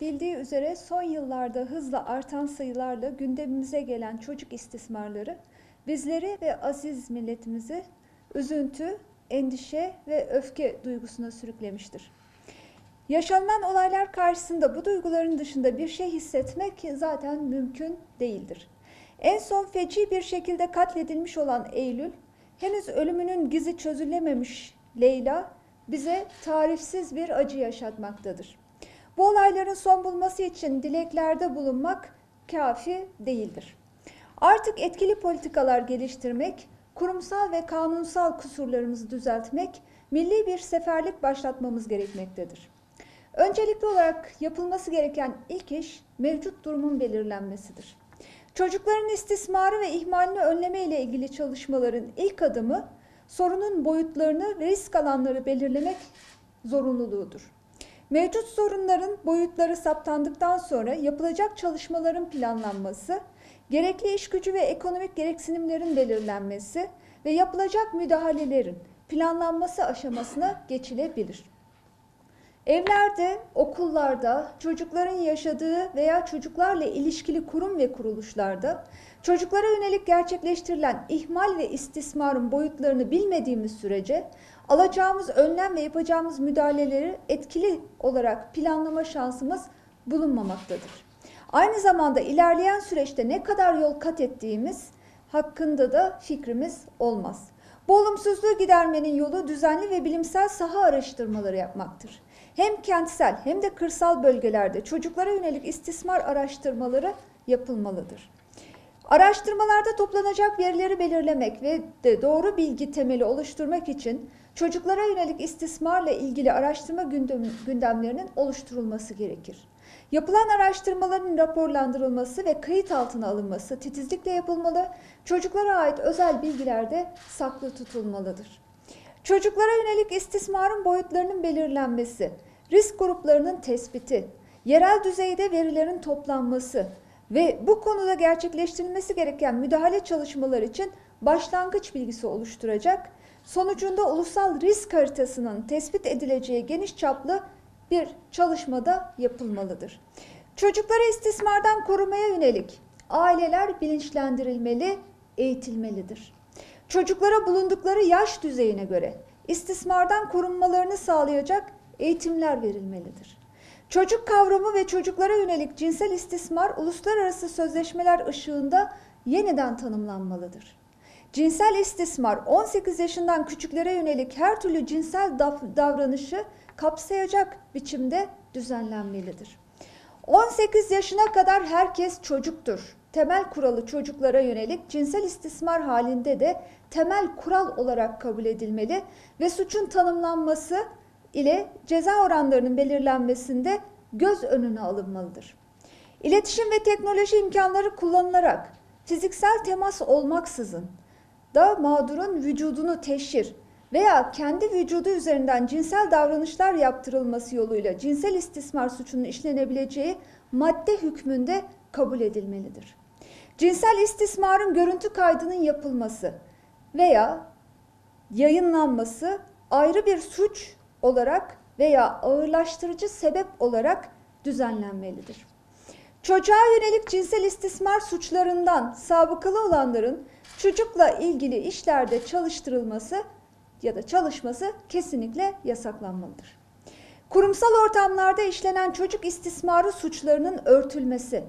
Bildiği üzere son yıllarda hızla artan sayılarla gündemimize gelen çocuk istismarları bizleri ve aziz milletimizi üzüntü, endişe ve öfke duygusuna sürüklemiştir. Yaşanılan olaylar karşısında bu duyguların dışında bir şey hissetmek zaten mümkün değildir. En son feci bir şekilde katledilmiş olan Eylül, henüz ölümünün gizi çözülememiş Leyla bize tarifsiz bir acı yaşatmaktadır. Bu olayların son bulması için dileklerde bulunmak kafi değildir. Artık etkili politikalar geliştirmek, kurumsal ve kanunsal kusurlarımızı düzeltmek, milli bir seferlik başlatmamız gerekmektedir. Öncelikli olarak yapılması gereken ilk iş mevcut durumun belirlenmesidir. Çocukların istismarı ve ihmalini önleme ile ilgili çalışmaların ilk adımı sorunun boyutlarını ve risk alanları belirlemek zorunluluğudur. Mevcut sorunların boyutları saptandıktan sonra yapılacak çalışmaların planlanması, gerekli iş gücü ve ekonomik gereksinimlerin belirlenmesi ve yapılacak müdahalelerin planlanması aşamasına geçilebilir. Evlerde, okullarda, çocukların yaşadığı veya çocuklarla ilişkili kurum ve kuruluşlarda çocuklara yönelik gerçekleştirilen ihmal ve istismarın boyutlarını bilmediğimiz sürece alacağımız önlem ve yapacağımız müdahaleleri etkili olarak planlama şansımız bulunmamaktadır. Aynı zamanda ilerleyen süreçte ne kadar yol kat ettiğimiz hakkında da fikrimiz olmaz. Bu olumsuzluğu gidermenin yolu düzenli ve bilimsel saha araştırmaları yapmaktır. Hem kentsel hem de kırsal bölgelerde çocuklara yönelik istismar araştırmaları yapılmalıdır. Araştırmalarda toplanacak verileri belirlemek ve de doğru bilgi temeli oluşturmak için çocuklara yönelik istismarla ilgili araştırma gündemlerinin oluşturulması gerekir. Yapılan araştırmaların raporlandırılması ve kayıt altına alınması titizlikle yapılmalı, çocuklara ait özel bilgiler de saklı tutulmalıdır. Çocuklara yönelik istismarın boyutlarının belirlenmesi, risk gruplarının tespiti, yerel düzeyde verilerin toplanması ve bu konuda gerçekleştirilmesi gereken müdahale çalışmaları için başlangıç bilgisi oluşturacak, sonucunda ulusal risk haritasının tespit edileceği geniş çaplı bir çalışmada yapılmalıdır. Çocukları istismardan korumaya yönelik aileler bilinçlendirilmeli, eğitilmelidir. Çocuklara bulundukları yaş düzeyine göre istismardan korunmalarını sağlayacak eğitimler verilmelidir. Çocuk kavramı ve çocuklara yönelik cinsel istismar uluslararası sözleşmeler ışığında yeniden tanımlanmalıdır. Cinsel istismar 18 yaşından küçüklere yönelik her türlü cinsel davranışı kapsayacak biçimde düzenlenmelidir. 18 yaşına kadar herkes çocuktur. Temel kuralı çocuklara yönelik cinsel istismar halinde de temel kural olarak kabul edilmeli ve suçun tanımlanması ile ceza oranlarının belirlenmesinde göz önüne alınmalıdır. İletişim ve teknoloji imkanları kullanılarak fiziksel temas olmaksızın da mağdurun vücudunu teşhir veya kendi vücudu üzerinden cinsel davranışlar yaptırılması yoluyla cinsel istismar suçunun işlenebileceği madde hükmünde kabul edilmelidir. Cinsel istismarın görüntü kaydının yapılması veya yayınlanması ayrı bir suç olarak veya ağırlaştırıcı sebep olarak düzenlenmelidir. Çocuğa yönelik cinsel istismar suçlarından sabıkalı olanların çocukla ilgili işlerde çalıştırılması ya da çalışması kesinlikle yasaklanmalıdır. Kurumsal ortamlarda işlenen çocuk istismarı suçlarının örtülmesi,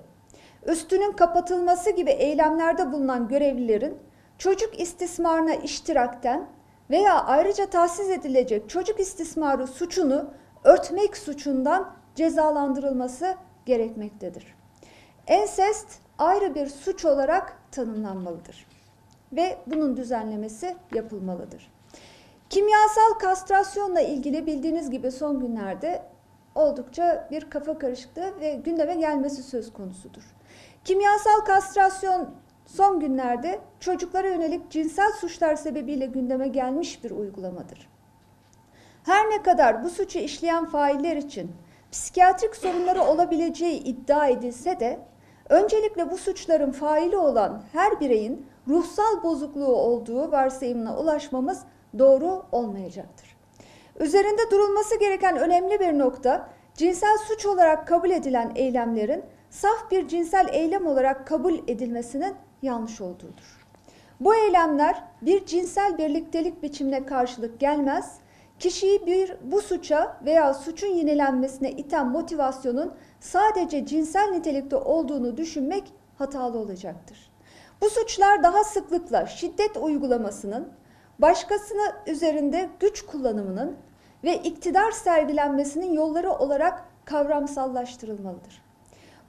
üstünün kapatılması gibi eylemlerde bulunan görevlilerin çocuk istismarına iştirakten veya ayrıca tahsis edilecek çocuk istismarı suçunu örtmek suçundan cezalandırılması gerekmektedir. Ensest ayrı bir suç olarak tanımlanmalıdır ve bunun düzenlemesi yapılmalıdır. Kimyasal kastrasyonla ilgili bildiğiniz gibi son günlerde oldukça bir kafa karışıklığı ve gündeme gelmesi söz konusudur. Kimyasal kastrasyon son günlerde çocuklara yönelik cinsel suçlar sebebiyle gündeme gelmiş bir uygulamadır. Her ne kadar bu suçu işleyen failler için psikiyatrik sorunları olabileceği iddia edilse de öncelikle bu suçların faili olan her bireyin ruhsal bozukluğu olduğu varsayımına ulaşmamız doğru olmayacaktır. Üzerinde durulması gereken önemli bir nokta cinsel suç olarak kabul edilen eylemlerin saf bir cinsel eylem olarak kabul edilmesinin yanlış olduğudur. Bu eylemler bir cinsel birliktelik biçimine karşılık gelmez, kişiyi bir bu suça veya suçun yenilenmesine iten motivasyonun sadece cinsel nitelikte olduğunu düşünmek hatalı olacaktır. Bu suçlar daha sıklıkla şiddet uygulamasının, başkasını üzerinde güç kullanımının ve iktidar sergilenmesinin yolları olarak kavramsallaştırılmalıdır.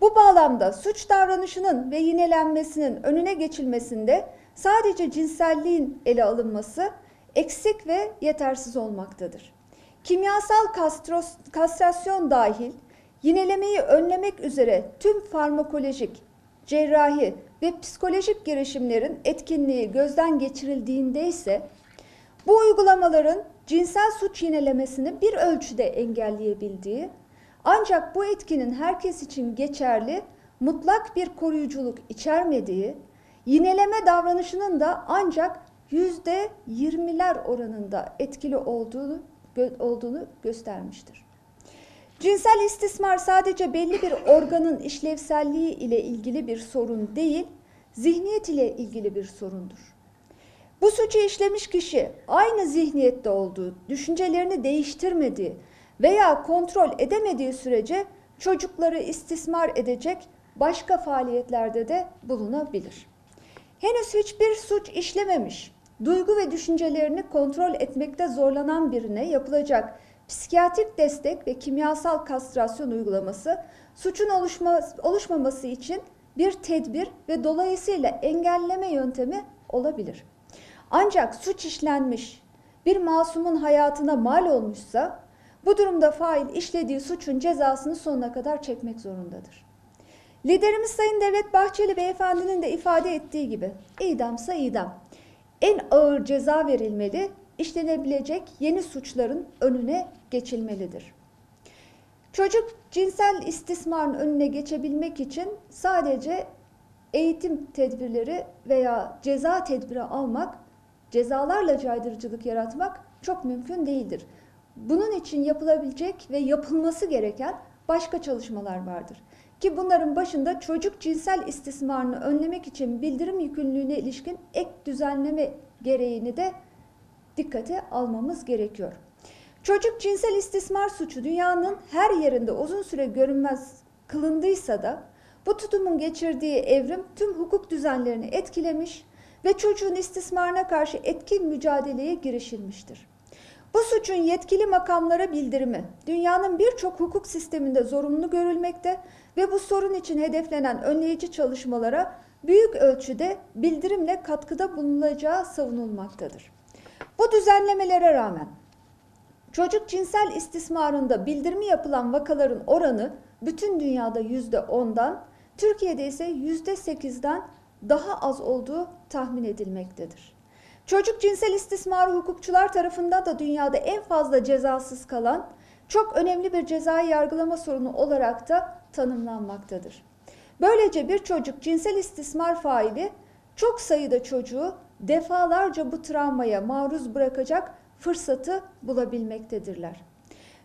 Bu bağlamda suç davranışının ve yinelenmesinin önüne geçilmesinde sadece cinselliğin ele alınması eksik ve yetersiz olmaktadır. Kimyasal kastros, kastrasyon dahil yinelemeyi önlemek üzere tüm farmakolojik, cerrahi ve psikolojik girişimlerin etkinliği gözden geçirildiğinde ise bu uygulamaların cinsel suç yinelemesini bir ölçüde engelleyebildiği ancak bu etkinin herkes için geçerli, mutlak bir koruyuculuk içermediği, yineleme davranışının da ancak yüzde yirmiler oranında etkili olduğunu, olduğunu göstermiştir. Cinsel istismar sadece belli bir organın işlevselliği ile ilgili bir sorun değil, zihniyet ile ilgili bir sorundur. Bu suçu işlemiş kişi aynı zihniyette olduğu, düşüncelerini değiştirmediği veya kontrol edemediği sürece çocukları istismar edecek başka faaliyetlerde de bulunabilir. Henüz hiçbir suç işlememiş, duygu ve düşüncelerini kontrol etmekte zorlanan birine yapılacak psikiyatrik destek ve kimyasal kastrasyon uygulaması suçun oluşma, oluşmaması için bir tedbir ve dolayısıyla engelleme yöntemi olabilir. Ancak suç işlenmiş, bir masumun hayatına mal olmuşsa bu durumda fail işlediği suçun cezasını sonuna kadar çekmek zorundadır. Liderimiz Sayın Devlet Bahçeli Beyefendinin de ifade ettiği gibi idamsa idam. En ağır ceza verilmeli, işlenebilecek yeni suçların önüne geçilmelidir. Çocuk cinsel istismarın önüne geçebilmek için sadece eğitim tedbirleri veya ceza tedbiri almak, cezalarla caydırıcılık yaratmak çok mümkün değildir. Bunun için yapılabilecek ve yapılması gereken başka çalışmalar vardır. Ki bunların başında çocuk cinsel istismarını önlemek için bildirim yükümlülüğüne ilişkin ek düzenleme gereğini de dikkate almamız gerekiyor. Çocuk cinsel istismar suçu dünyanın her yerinde uzun süre görünmez kılındıysa da bu tutumun geçirdiği evrim tüm hukuk düzenlerini etkilemiş ve çocuğun istismarına karşı etkin mücadeleye girişilmiştir. Bu suçun yetkili makamlara bildirimi dünyanın birçok hukuk sisteminde zorunlu görülmekte ve bu sorun için hedeflenen önleyici çalışmalara büyük ölçüde bildirimle katkıda bulunulacağı savunulmaktadır. Bu düzenlemelere rağmen çocuk cinsel istismarında bildirimi yapılan vakaların oranı bütün dünyada yüzde ondan, Türkiye'de ise yüzde sekizden daha az olduğu tahmin edilmektedir. Çocuk cinsel istismarı hukukçular tarafından da dünyada en fazla cezasız kalan çok önemli bir cezai yargılama sorunu olarak da tanımlanmaktadır. Böylece bir çocuk cinsel istismar faili çok sayıda çocuğu defalarca bu travmaya maruz bırakacak fırsatı bulabilmektedirler.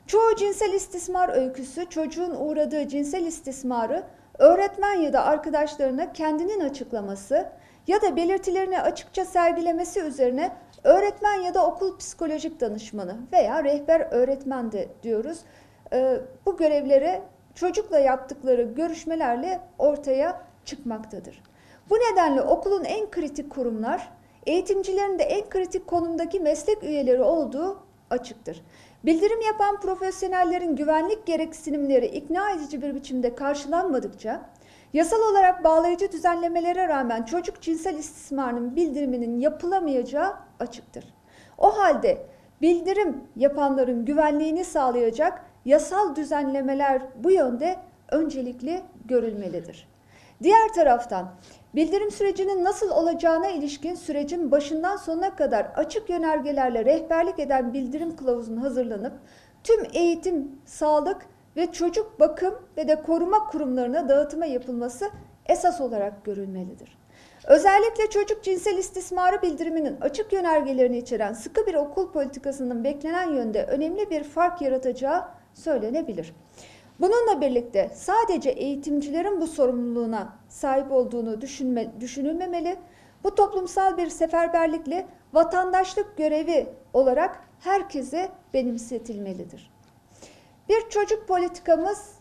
Çoğu cinsel istismar öyküsü çocuğun uğradığı cinsel istismarı öğretmen ya da arkadaşlarına kendinin açıklaması ya da belirtilerini açıkça sergilemesi üzerine öğretmen ya da okul psikolojik danışmanı veya rehber öğretmen de diyoruz. Ee, bu görevlere çocukla yaptıkları görüşmelerle ortaya çıkmaktadır. Bu nedenle okulun en kritik kurumlar, eğitimcilerin de en kritik konumdaki meslek üyeleri olduğu açıktır. Bildirim yapan profesyonellerin güvenlik gereksinimleri ikna edici bir biçimde karşılanmadıkça, yasal olarak bağlayıcı düzenlemelere rağmen çocuk cinsel istismarının bildiriminin yapılamayacağı açıktır. O halde bildirim yapanların güvenliğini sağlayacak yasal düzenlemeler bu yönde öncelikli görülmelidir. Diğer taraftan bildirim sürecinin nasıl olacağına ilişkin sürecin başından sonuna kadar açık yönergelerle rehberlik eden bildirim kılavuzunun hazırlanıp tüm eğitim, sağlık ve çocuk bakım ve de koruma kurumlarına dağıtıma yapılması esas olarak görülmelidir. Özellikle çocuk cinsel istismarı bildiriminin açık yönergelerini içeren sıkı bir okul politikasının beklenen yönde önemli bir fark yaratacağı söylenebilir. Bununla birlikte sadece eğitimcilerin bu sorumluluğuna sahip olduğunu düşünme, düşünülmemeli. Bu toplumsal bir seferberlikle vatandaşlık görevi olarak herkese benimsetilmelidir. Bir çocuk politikamız,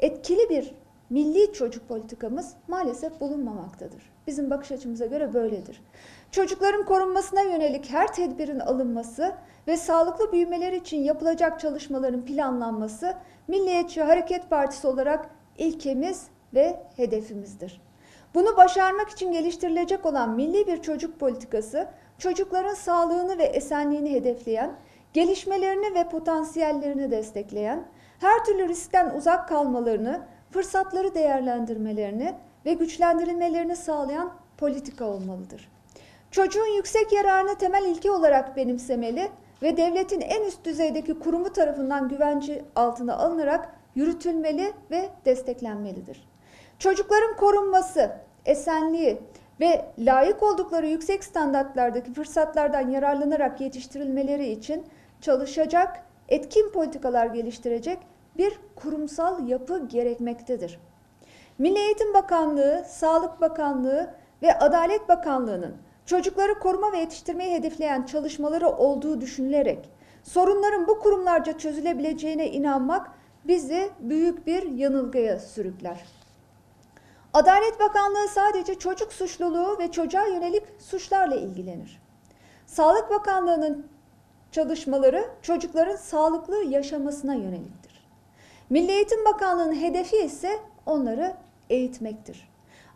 etkili bir milli çocuk politikamız maalesef bulunmamaktadır. Bizim bakış açımıza göre böyledir. Çocukların korunmasına yönelik her tedbirin alınması ve sağlıklı büyümeleri için yapılacak çalışmaların planlanması Milliyetçi Hareket Partisi olarak ilkemiz ve hedefimizdir. Bunu başarmak için geliştirilecek olan milli bir çocuk politikası, çocukların sağlığını ve esenliğini hedefleyen, gelişmelerini ve potansiyellerini destekleyen, her türlü riskten uzak kalmalarını, fırsatları değerlendirmelerini ve güçlendirilmelerini sağlayan politika olmalıdır. Çocuğun yüksek yararını temel ilke olarak benimsemeli ve devletin en üst düzeydeki kurumu tarafından güvence altına alınarak yürütülmeli ve desteklenmelidir. Çocukların korunması, esenliği ve layık oldukları yüksek standartlardaki fırsatlardan yararlanarak yetiştirilmeleri için çalışacak, etkin politikalar geliştirecek bir kurumsal yapı gerekmektedir. Milli Eğitim Bakanlığı, Sağlık Bakanlığı ve Adalet Bakanlığı'nın çocukları koruma ve yetiştirmeyi hedefleyen çalışmaları olduğu düşünülerek sorunların bu kurumlarca çözülebileceğine inanmak bizi büyük bir yanılgıya sürükler. Adalet Bakanlığı sadece çocuk suçluluğu ve çocuğa yönelik suçlarla ilgilenir. Sağlık Bakanlığı'nın çalışmaları çocukların sağlıklı yaşamasına yöneliktir. Milli Eğitim Bakanlığı'nın hedefi ise onları eğitmektir.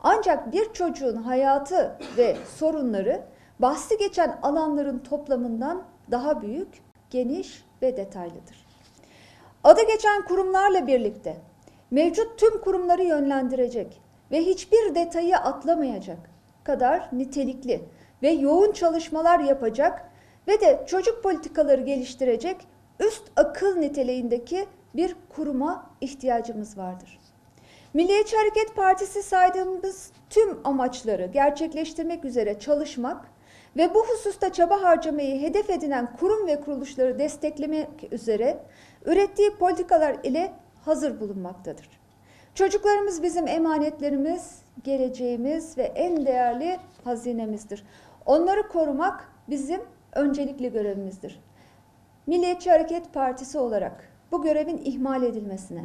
Ancak bir çocuğun hayatı ve sorunları bahsi geçen alanların toplamından daha büyük, geniş ve detaylıdır. Adı geçen kurumlarla birlikte mevcut tüm kurumları yönlendirecek ve hiçbir detayı atlamayacak kadar nitelikli ve yoğun çalışmalar yapacak ve de çocuk politikaları geliştirecek üst akıl niteliğindeki bir kuruma ihtiyacımız vardır. Milliyetçi Hareket Partisi saydığımız tüm amaçları gerçekleştirmek üzere çalışmak ve bu hususta çaba harcamayı hedef edinen kurum ve kuruluşları desteklemek üzere ürettiği politikalar ile hazır bulunmaktadır. Çocuklarımız bizim emanetlerimiz, geleceğimiz ve en değerli hazinemizdir. Onları korumak bizim öncelikli görevimizdir. Milliyetçi Hareket Partisi olarak bu görevin ihmal edilmesine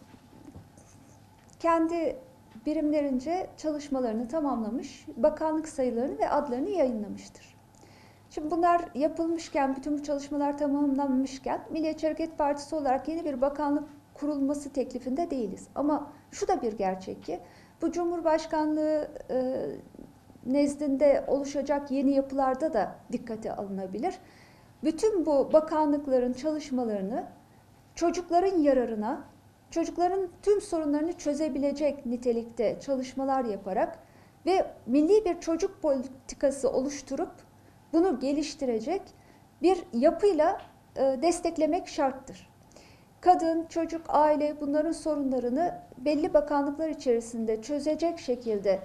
kendi birimlerince çalışmalarını tamamlamış, bakanlık sayılarını ve adlarını yayınlamıştır. Şimdi bunlar yapılmışken, bütün bu çalışmalar tamamlanmışken Milliyetçi Hareket Partisi olarak yeni bir bakanlık kurulması teklifinde değiliz. Ama şu da bir gerçek ki bu Cumhurbaşkanlığı e, nezdinde oluşacak yeni yapılarda da dikkate alınabilir. Bütün bu bakanlıkların çalışmalarını çocukların yararına, çocukların tüm sorunlarını çözebilecek nitelikte çalışmalar yaparak ve milli bir çocuk politikası oluşturup bunu geliştirecek bir yapıyla e, desteklemek şarttır. Kadın, çocuk, aile bunların sorunlarını belli bakanlıklar içerisinde çözecek şekilde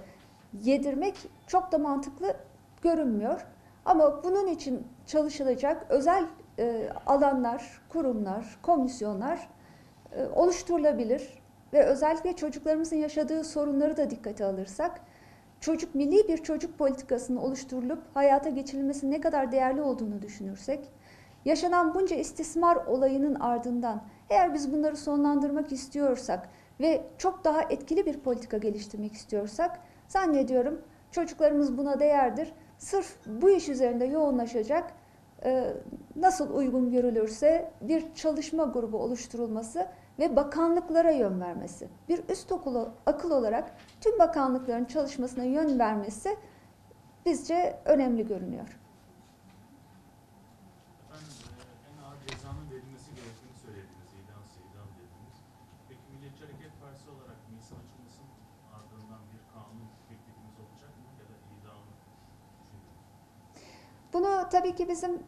yedirmek çok da mantıklı görünmüyor. Ama bunun için çalışılacak özel e, alanlar, kurumlar, komisyonlar oluşturulabilir ve özellikle çocuklarımızın yaşadığı sorunları da dikkate alırsak çocuk milli bir çocuk politikasının oluşturulup hayata geçirilmesinin ne kadar değerli olduğunu düşünürsek yaşanan bunca istismar olayının ardından eğer biz bunları sonlandırmak istiyorsak ve çok daha etkili bir politika geliştirmek istiyorsak zannediyorum çocuklarımız buna değerdir. Sırf bu iş üzerinde yoğunlaşacak e, nasıl uygun görülürse bir çalışma grubu oluşturulması ve bakanlıklara yön vermesi. Bir üst okulu, akıl olarak tüm bakanlıkların çalışmasına yön vermesi bizce önemli görünüyor. Efendim e, en ağır cezanın verilmesi gerektiğini söylediniz. İdam idam dediniz. E, Tabii ki bizim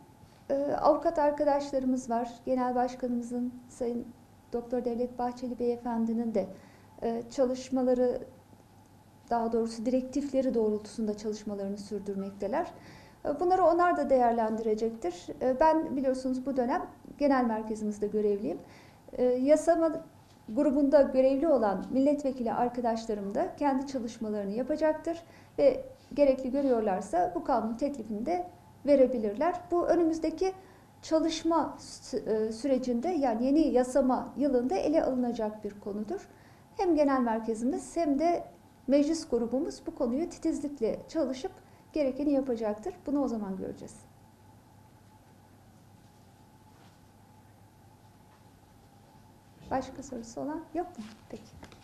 e, avukat arkadaşlarımız var. Genel Başkanımızın Sayın Doktor Devlet Bahçeli Beyefendinin de e, çalışmaları daha doğrusu direktifleri doğrultusunda çalışmalarını sürdürmekteler. E, Bunları onlar da değerlendirecektir. E, Ben biliyorsunuz bu dönem genel merkezimizde görevliyim. E, Yasama grubunda görevli olan milletvekili arkadaşlarım da kendi çalışmalarını yapacaktır ve gerekli görüyorlarsa bu kanun teklifini de verebilirler. Bu önümüzdeki çalışma e, sürecinde yani yeni yasama yılında ele alınacak bir konudur. Hem genel merkezimiz hem de meclis grubumuz bu konuyu titizlikle çalışıp gerekeni yapacaktır. Bunu o zaman göreceğiz. Başka sorusu olan yok mu? Peki.